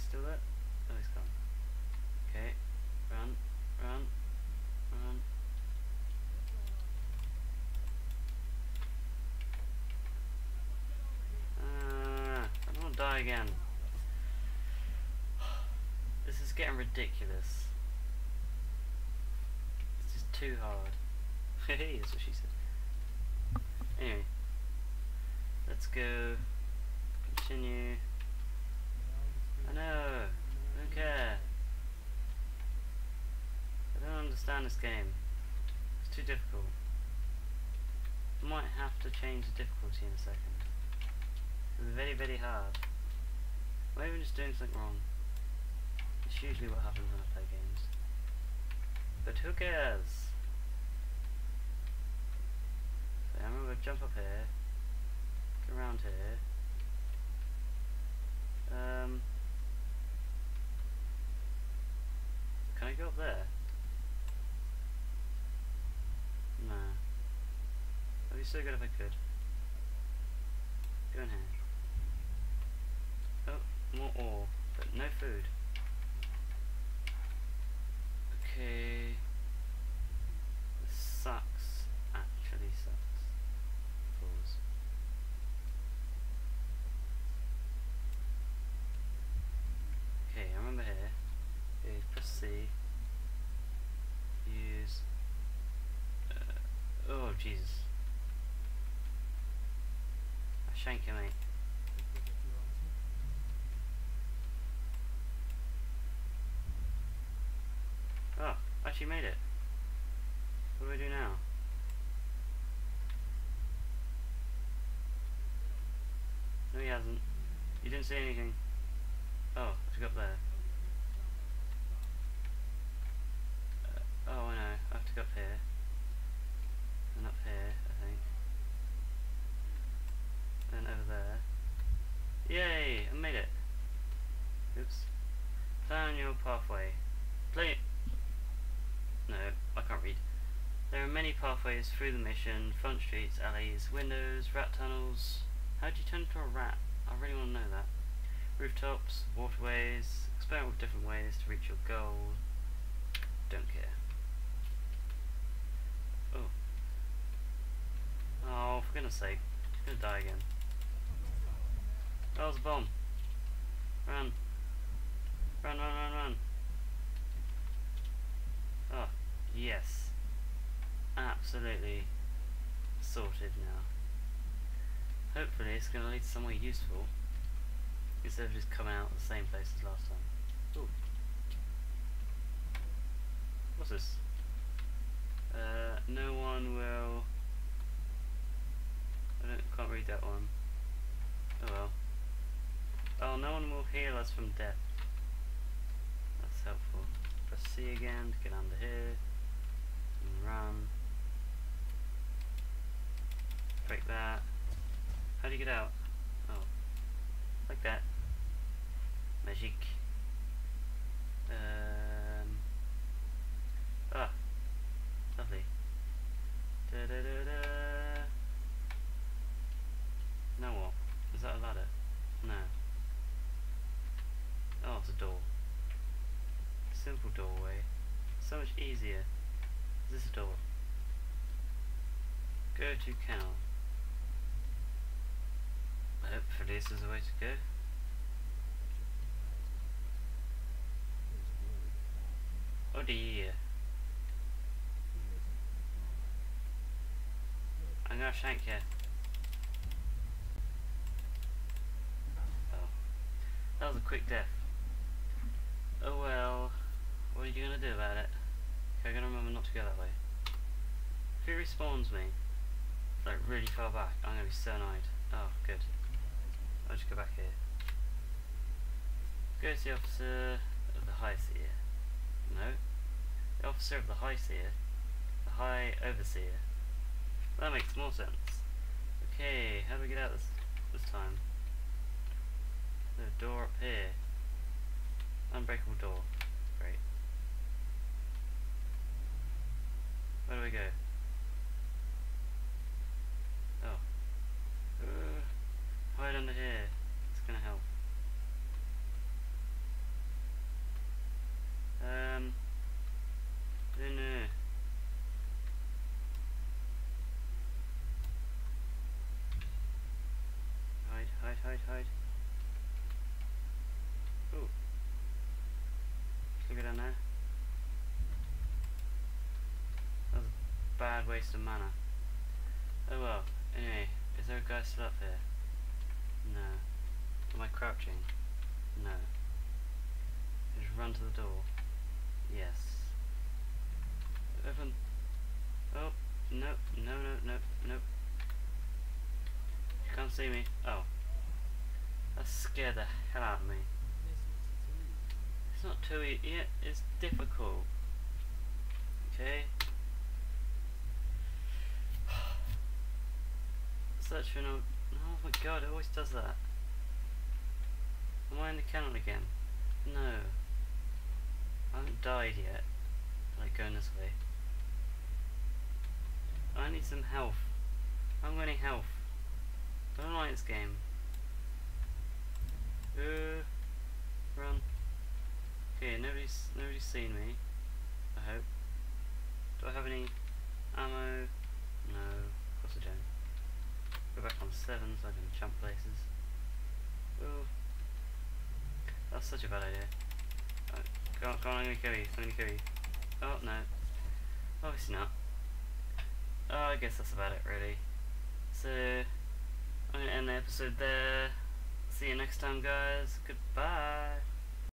still there? Oh, he's gone. Okay, run, run, run. Uh, I don't want to die again. This is getting ridiculous. This is too hard. Hey, that's what she said. Anyway, let's go. Continue. I know. I don't care. I don't understand this game. It's too difficult. I might have to change the difficulty in a second. It's very, very hard. I even just doing something wrong? It's usually what happens when I play games. But who cares? So I'm gonna jump up here, around here. Um, can I go up there? No. That'd be so good if I could. Go in here. Oh, more ore, but no food. Okay. This sucks. Actually sucks. Pause. Okay, I remember here. Is press C. Use. Uh, oh Jesus! I shank you, mate. Oh, actually made it. What do I do now? No, he hasn't. You didn't say anything. Oh, I up there. Uh, oh, I know. I have to go up here. And up here, I think. And over there. Yay! I made it. Oops. Plan pathway. Play no, I can't read. There are many pathways through the mission, front streets, alleys, windows, rat tunnels. How do you turn into a rat? I really want to know that. Rooftops, waterways, experiment with different ways to reach your goal. Don't care. Oh. Oh, for goodness sake. I'm gonna die again. That was a bomb. Run. Run, run, run, run. Oh, yes. Absolutely sorted now. Hopefully it's going to lead to somewhere useful instead of just coming out the same place as last time. Ooh. What's this? Uh, no one will... I don't, can't read that one. Oh well. Oh, no one will heal us from death. That's helpful. Press C again to get under here. And run. Break that. How do you get out? Oh. Like that. Magic. Um. Ah. Lovely. Da da da da. Now what? Is that a ladder? No. Oh, it's a door. Simple doorway. So much easier. Is this a door? Go to kennel. Hopefully this is the way to go. Oh dear. I'm gonna shank you. Oh. That was a quick death. Oh well. What are you gonna do about it? Okay, I'm gonna remember not to go that way. If he respawns me, like really far back, I'm gonna be so annoyed. Oh, good. I'll just go back here. Go to the officer of the High Seer. No. The officer of the High Seer. The High Overseer. That makes more sense. Okay, how do we get out this this time? The door up here. Unbreakable door. Great. Where do we go? Oh. Uh, hide under here. It's gonna help. Hide. Ooh. At down there. That was a bad waste of mana. Oh well. Anyway, is there a guy still up here? No. Am I crouching? No. Just run to the door. Yes. Open. Oh, no, no, no, no, no. You can't see me. Oh. That scared the hell out of me. It's not too easy. It's difficult. Okay. Search for no. Oh my god, it always does that. Am I in the cannon again? No. I haven't died yet. Like going this way. I need some health. I'm getting health. I don't like this game. Uh, run. Okay, nobody's nobody's seen me. I hope. Do I have any ammo? No, of course I don't. Go back on seven so I can jump places. Oh, that's such a bad idea. Right, on, go on, I'm gonna kill you. I'm gonna kill you. Oh no, obviously not. Oh, I guess that's about it really. So, I'm gonna end the episode there. See you next time, guys. Goodbye.